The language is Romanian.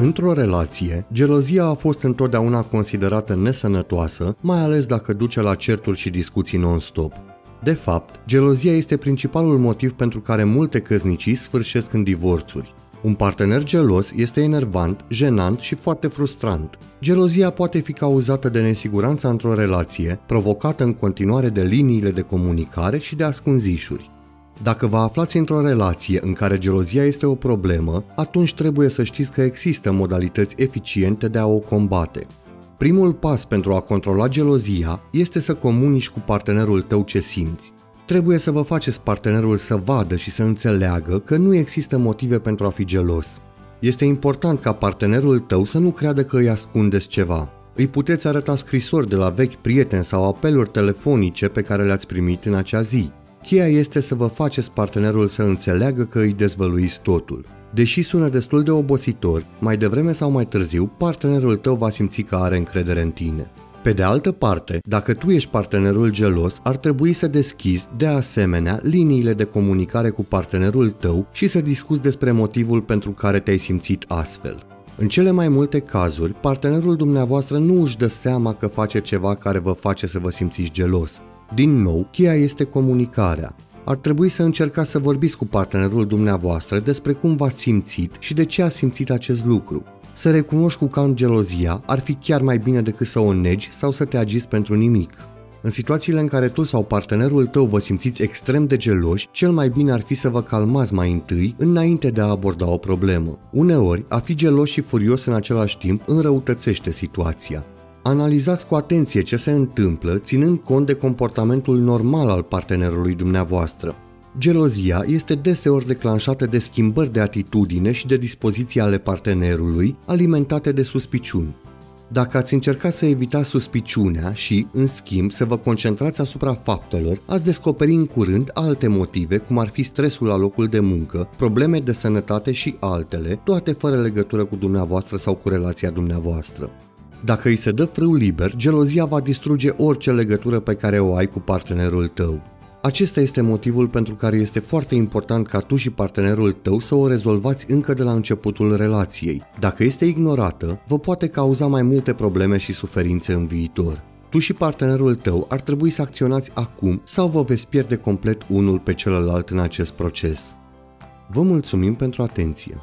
Într-o relație, gelozia a fost întotdeauna considerată nesănătoasă, mai ales dacă duce la certuri și discuții non-stop. De fapt, gelozia este principalul motiv pentru care multe căsnicii sfârșesc în divorțuri. Un partener gelos este enervant, jenant și foarte frustrant. Gelozia poate fi cauzată de nesiguranța într-o relație, provocată în continuare de liniile de comunicare și de ascunzișuri. Dacă vă aflați într-o relație în care gelozia este o problemă, atunci trebuie să știți că există modalități eficiente de a o combate. Primul pas pentru a controla gelozia este să comunici cu partenerul tău ce simți. Trebuie să vă faceți partenerul să vadă și să înțeleagă că nu există motive pentru a fi gelos. Este important ca partenerul tău să nu creadă că îi ascundeți ceva. Îi puteți arăta scrisori de la vechi prieteni sau apeluri telefonice pe care le-ați primit în acea zi. Cheia este să vă faceți partenerul să înțeleagă că îi dezvăluiți totul. Deși sună destul de obositor, mai devreme sau mai târziu, partenerul tău va simți că are încredere în tine. Pe de altă parte, dacă tu ești partenerul gelos, ar trebui să deschizi, de asemenea, liniile de comunicare cu partenerul tău și să discuți despre motivul pentru care te-ai simțit astfel. În cele mai multe cazuri, partenerul dumneavoastră nu își dă seama că face ceva care vă face să vă simțiți gelos. Din nou, cheia este comunicarea. Ar trebui să încercați să vorbiți cu partenerul dumneavoastră despre cum v-ați simțit și de ce a simțit acest lucru. Să recunoști cu calm gelozia ar fi chiar mai bine decât să o negi sau să te agiți pentru nimic. În situațiile în care tu sau partenerul tău vă simțiți extrem de geloși, cel mai bine ar fi să vă calmați mai întâi înainte de a aborda o problemă. Uneori, a fi gelos și furios în același timp înrăutățește situația. Analizați cu atenție ce se întâmplă, ținând cont de comportamentul normal al partenerului dumneavoastră. Gelozia este deseori declanșată de schimbări de atitudine și de dispoziție ale partenerului, alimentate de suspiciuni. Dacă ați încercat să evitați suspiciunea și, în schimb, să vă concentrați asupra faptelor, ați descoperi în curând alte motive, cum ar fi stresul la locul de muncă, probleme de sănătate și altele, toate fără legătură cu dumneavoastră sau cu relația dumneavoastră. Dacă îi se dă frâu liber, gelozia va distruge orice legătură pe care o ai cu partenerul tău. Acesta este motivul pentru care este foarte important ca tu și partenerul tău să o rezolvați încă de la începutul relației. Dacă este ignorată, vă poate cauza mai multe probleme și suferințe în viitor. Tu și partenerul tău ar trebui să acționați acum sau vă veți pierde complet unul pe celălalt în acest proces. Vă mulțumim pentru atenție!